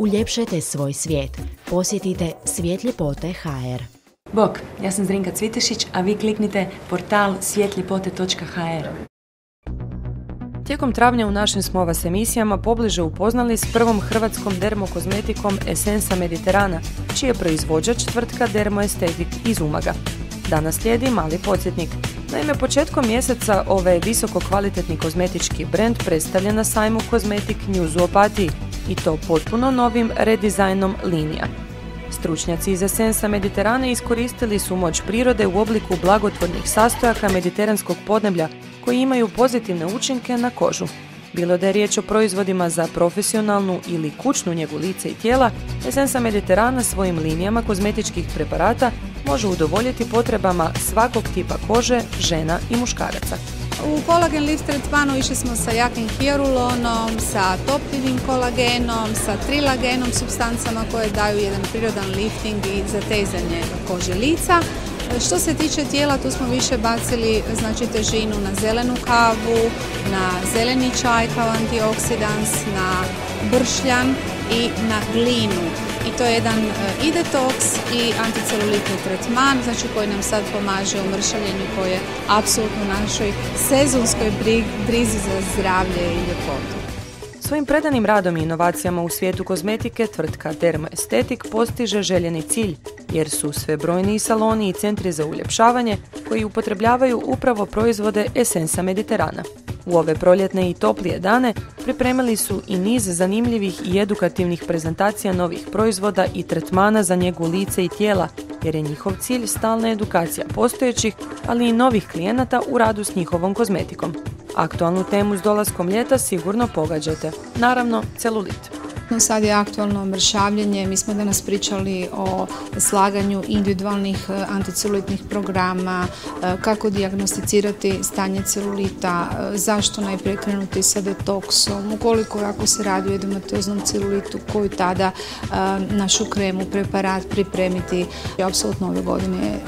Uljepšajte svoj svijet. Posjetite Svjetljepote HR. Bok, ja sam Zrinka Cvitešić, a vi kliknite portal svjetljepote.hr. Tijekom travnja u našim smo vas emisijama pobliže upoznali s prvom hrvatskom dermokozmetikom Esensa Mediterana, čiji je proizvođač tvrtka Dermoestetik iz Umaga. Danas slijedi mali podsjetnik. Naime, početkom mjeseca ovaj visoko kvalitetni kozmetički brend predstavlja na sajmu Cosmetic News u Opatiji i to potpuno novim redizajnom linija. Stručnjaci iz Esensa Mediterana iskoristili su moć prirode u obliku blagotvornih sastojaka mediteranskog podneblja koji imaju pozitivne učinke na kožu. Bilo da je riječ o proizvodima za profesionalnu ili kućnu njegu lice i tijela, Esensa Mediterana svojim linijama kozmetičkih preparata može udovoljiti potrebama svakog tipa kože, žena i muškaraca. U kolagen lift tretmanu išli smo sa jakim hierulonom, sa topljivim kolagenom, sa trilagenom, substancama koje daju jedan prirodan lifting i zatezanje kože lica. Što se tiče tijela, tu smo više bacili znači, težinu na zelenu kavu, na zeleni čaj kao antioksidans, na bršljan i na glinu. I to je jedan e, i detoks i anticelulitni tretman, znači koji nam sad pomaže u mršavljenju koje je apsolutno našoj sezonskoj brizi za zdravlje i ljepotu. Svojim predanim radom i inovacijama u svijetu kozmetike tvrtka Dermoestetik postiže željeni cilj, jer su sve brojniji saloni i centri za uljepšavanje koji upotrebljavaju upravo proizvode Esensa Mediterana. U ove proljetne i toplije dane pripremili su i niz zanimljivih i edukativnih prezentacija novih proizvoda i tretmana za njegu lice i tijela, jer je njihov cilj stalna edukacija postojećih, ali i novih klijenata u radu s njihovom kozmetikom. Aktualnu temu s dolaskom ljeta sigurno pogađate. Naravno, celulit. Sad je aktualno mršavljenje, mi smo danas pričali o slaganju individualnih e, anticelulitnih programa, e, kako dijagnosticirati stanje celulita, e, zašto najprije krenuti sa detoksom, ukoliko ako se radi o edematoznom celulitu, koju tada našu kremu, preparat pripremiti. Apsolutno ove godine je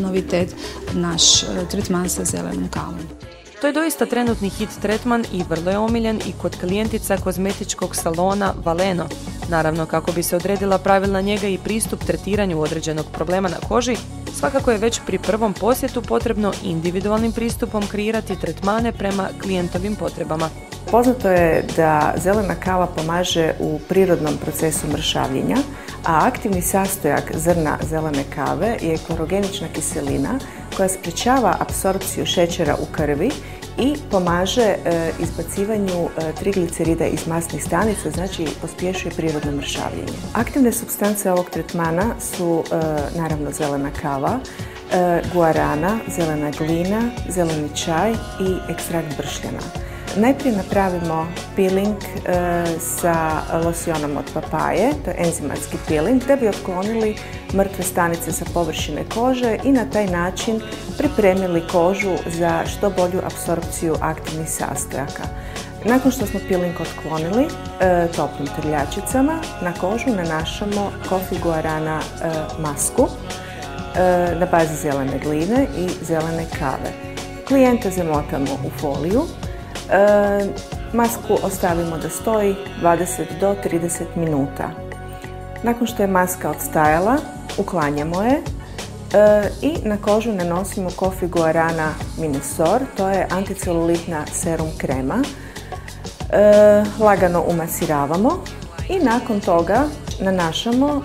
novitet naš tretman sa zelenom kavom. To je doista trenutni hit tretman i vrlo je omiljen i kod klijentica kozmetičkog salona Valeno. Naravno, kako bi se odredila pravilna njega i pristup tretiranju određenog problema na koži, svakako je već pri prvom posjetu potrebno individualnim pristupom kreirati tretmane prema klijentovim potrebama. Poznato je da zelena kava pomaže u prirodnom procesu mršavljenja, a aktivni sastojak zrna zelene kave je klorogenična kiselina koja sprečava apsorpciju šećera u krvi i pomaže e, izbacivanju e, triglicerida iz masnih stanica, znači pospješuje prirodno mršavljenje. Aktivne substance ovog tretmana su e, naravno zelena kava, guarana, zelena glina, zeleni čaj i ekstrakt bršljana. Najprije napravimo peeling e, sa losionom od papaje, to je enzimatski peeling, da bi otklonili mrtve stanice sa površine kože i na taj način pripremili kožu za što bolju apsorpciju aktivnih sastojaka. Nakon što smo peeling otklonili e, toplim trljačicama, na kožu nanašamo kofi guarana e, masku na bazi zelene gline i zelene kave. Klijenta zamotamo u foliju E, masku ostavimo da stoji 20 do 30 minuta. Nakon što je maska odstajala, uklanjamo je e, i na kožu nanosimo Coffee Guarana Minisor, to je anticelulitna serum krema. E, lagano umasiravamo i nakon toga nanašamo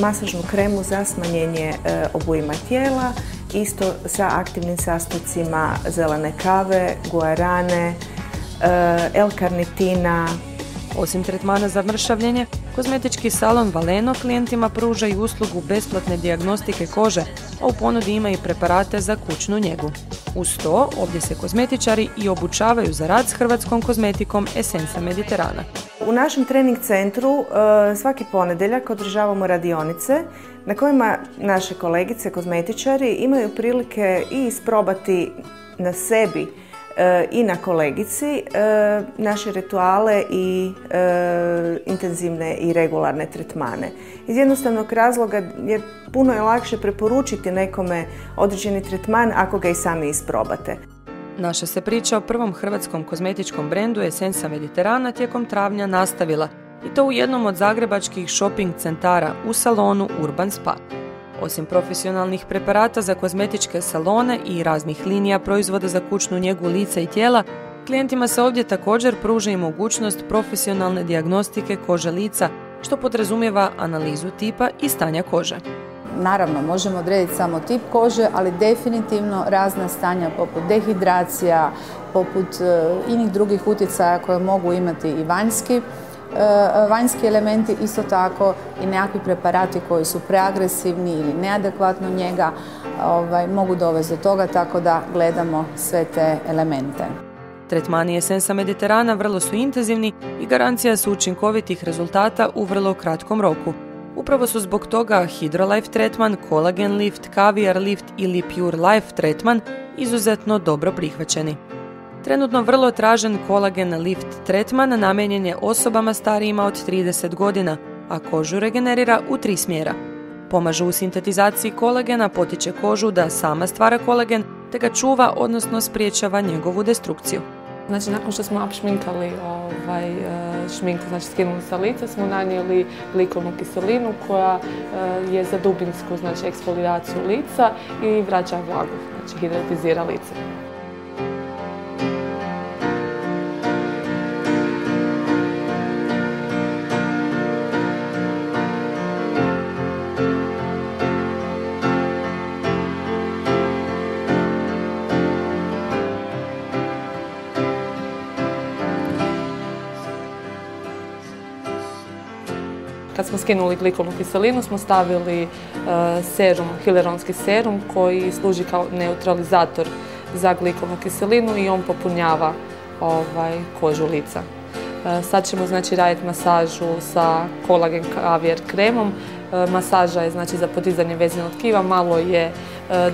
masažnu kremu za smanjenje obujima tijela isto sa aktivnim sastojcima zelene kave, guarane, eh, L-karnitina. Osim tretmana za mršavljenje, kozmetički salon Valeno klijentima pruža i uslugu besplatne dijagnostike kože, a u ponudi ima i preparate za kućnu njegu. Uz to, ovdje se kozmetičari i obučavaju za rad s hrvatskom kozmetikom Esensa Mediterana. U našem trening centru eh, svaki ponedjeljak održavamo radionice na kojima naše kolegice kozmetičari imaju prilike i isprobati na sebi e, i na kolegici e, naše rituale i e, intenzivne i regularne tretmane. Iz jednostavnog razloga jer puno je lakše preporučiti nekome određeni tretman ako ga i sami isprobate. Naša se priča o prvom hrvatskom kozmetičkom brendu Esensa Mediterana tijekom travnja nastavila i to u jednom od zagrebačkih shopping centara u salonu Urban Spa. Osim profesionalnih preparata za kozmetičke salone i raznih linija proizvoda za kućnu njegu lica i tijela, klijentima se ovdje također pruža i mogućnost profesionalne dijagnostike kože lica, što podrazumijeva analizu tipa i stanja kože. Naravno, možemo odrediti samo tip kože, ali definitivno razna stanja poput dehidracija, poput e, inih drugih utjecaja koje mogu imati i vanjski, e, vanjski elementi, isto tako i nekakvi preparati koji su preagresivni ili neadekvatno njega ovaj, mogu dovesti do toga, tako da gledamo sve te elemente. Tretmani esensa Mediterana vrlo su intenzivni i garancija su učinkovitih rezultata u vrlo kratkom roku. Upravo su zbog toga Hydrolife tretman, Collagen Lift, Caviar Lift ili Pure Life tretman izuzetno dobro prihvaćeni. Trenutno vrlo tražen Collagen Lift tretman namijenjen je osobama starijima od 30 godina, a kožu regenerira u tri smjera. Pomažu u sintetizaciji kolagena, potiče kožu da sama stvara kolagen, te ga čuva, odnosno spriječava njegovu destrukciju. Znači, nakon što smo apšminkali ovaj, e, šminku, znači skinuli sa lica, smo nanijeli glikovnu kiselinu koja e, je za dubinsku znači, lica i vraća vlagu, znači hidratizira lice. Kad smo skinuli glikovnu kiselinu smo stavili e, serum, hileronski serum koji služi kao neutralizator za glikovnu kiselinu i on popunjava ovaj, kožu lica. E, sad ćemo znači raditi masažu sa kolagen kavijer kremom. E, masaža je znači za podizanje vezenog tkiva, malo je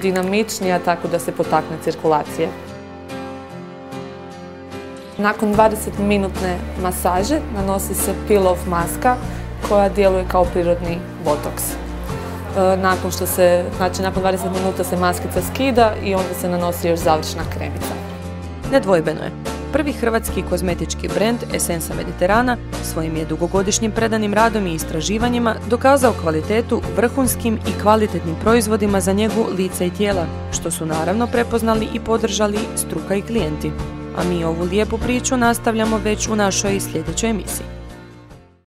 dinamičnija tako da se potakne cirkulacije. Nakon 20 minutne masaže nanosi se peel maska koja djeluje kao prirodni botoks. E, nakon što se, znači nakon 20 minuta se maskica skida i onda se nanosi još završna kremica. Nedvojbeno je. Prvi hrvatski kozmetički brend Esensa Mediterana svojim je dugogodišnjim predanim radom i istraživanjima dokazao kvalitetu vrhunskim i kvalitetnim proizvodima za njegu lica i tijela, što su naravno prepoznali i podržali struka i klijenti. A mi ovu lijepu priču nastavljamo već u našoj sljedećoj emisiji.